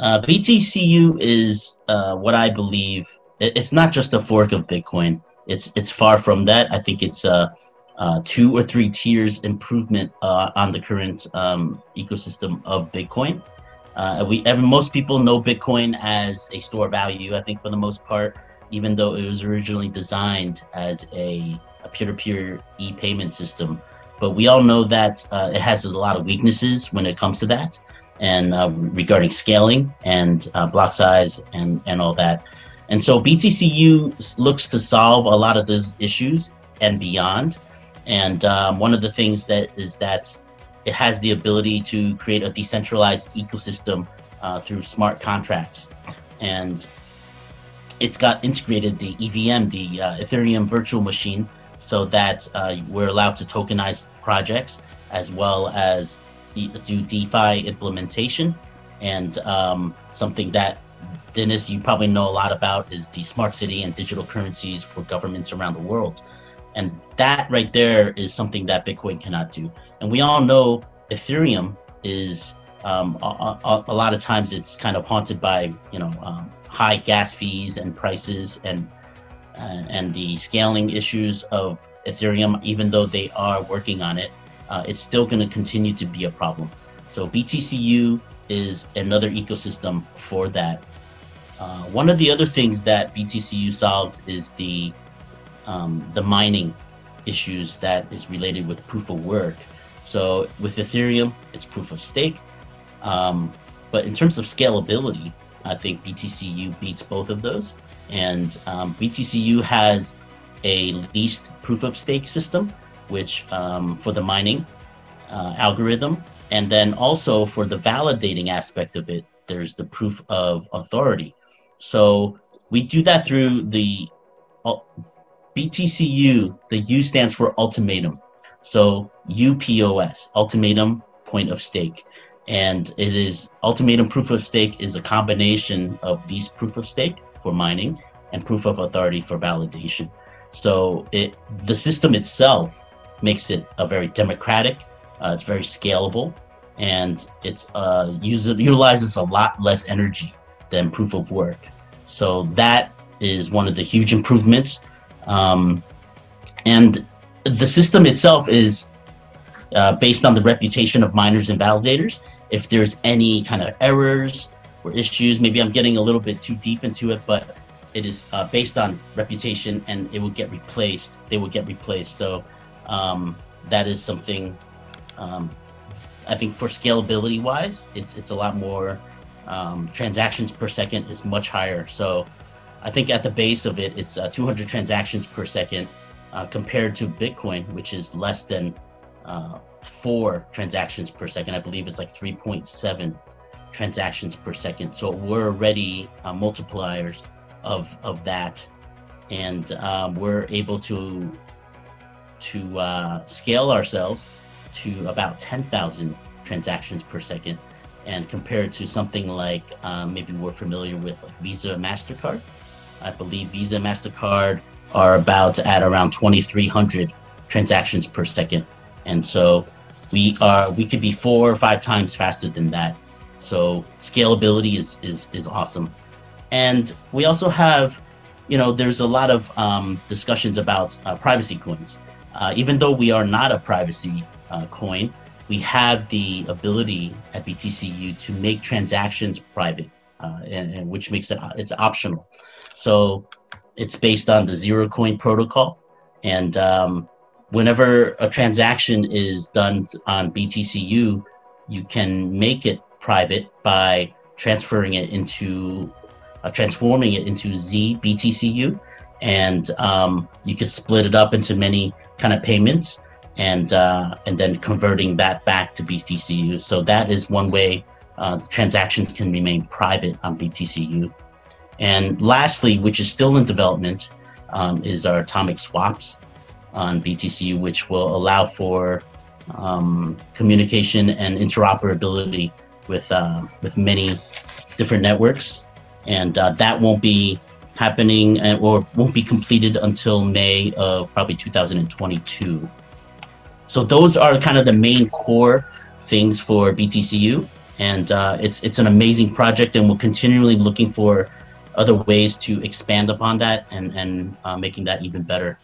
Uh, BTCU is uh, what I believe. It's not just a fork of Bitcoin. It's it's far from that. I think it's a, a two or three tiers improvement uh, on the current um, ecosystem of Bitcoin. Uh, we most people know Bitcoin as a store value. I think for the most part, even though it was originally designed as a, a peer-to-peer e-payment system, but we all know that uh, it has a lot of weaknesses when it comes to that, and uh, regarding scaling and uh, block size and and all that. And so BTCU looks to solve a lot of those issues and beyond. And um, one of the things that is that it has the ability to create a decentralized ecosystem uh, through smart contracts. And it's got integrated the EVM, the uh, Ethereum virtual machine, so that uh, we're allowed to tokenize projects as well as do DeFi implementation. And um, something that Dennis, you probably know a lot about is the smart city and digital currencies for governments around the world. And that right there is something that Bitcoin cannot do. And we all know Ethereum is um, a, a, a, lot of times it's kind of haunted by you know um, high gas fees and prices and uh, and the scaling issues of Ethereum. Even though they are working on it, uh, it's still going to continue to be a problem. So BTCU is another ecosystem for that. Uh, one of the other things that BTCU solves is the um, the mining issues that is related with proof of work. So with Ethereum, it's proof of stake. Um, but in terms of scalability, I think BTCU beats both of those. And um, BTCU has a leased proof of stake system, which um, for the mining uh, algorithm, and then also for the validating aspect of it, there's the proof of authority. So we do that through the uh, BTCU, the U stands for ultimatum. So UPOS, ultimatum point of stake. And it is ultimatum proof of stake is a combination of these proof of stake for mining and proof of authority for validation. So it the system itself makes it a very democratic, uh, it's very scalable, and it's uh, user, utilizes a lot less energy than proof of work. So that is one of the huge improvements um, and the system itself is uh, based on the reputation of miners and validators. If there's any kind of errors or issues, maybe I'm getting a little bit too deep into it, but it is uh, based on reputation and it will get replaced. They will get replaced. So um, that is something um, I think for scalability wise, it's, it's a lot more um, transactions per second is much higher. So I think at the base of it, it's uh, 200 transactions per second uh, compared to Bitcoin, which is less than uh, four transactions per second. I believe it's like 3.7 transactions per second. So we're already uh, multipliers of of that, and um, we're able to to uh, scale ourselves to about 10,000 transactions per second. And compared to something like um, maybe we're familiar with like Visa, Mastercard, I believe Visa, MasterCard are about at around 2,300 transactions per second. And so we are, we could be four or five times faster than that. So scalability is, is, is awesome. And we also have, you know, there's a lot of um, discussions about uh, privacy coins. Uh, even though we are not a privacy uh, coin, we have the ability at BTCU to make transactions private, uh, and, and, which makes it it's optional. So it's based on the Zerocoin protocol. And um, whenever a transaction is done on BTCU, you can make it private by transferring it into, uh, transforming it into ZBTCU. And um, you can split it up into many kind of payments and uh, and then converting that back to BTCU. So that is one way uh, transactions can remain private on BTCU. And lastly, which is still in development, um, is our atomic swaps on BTCU, which will allow for um, communication and interoperability with uh, with many different networks, and uh, that won't be happening uh, or won't be completed until May of probably 2022. So those are kind of the main core things for BTCU, and uh, it's it's an amazing project, and we're continually looking for other ways to expand upon that and and uh, making that even better.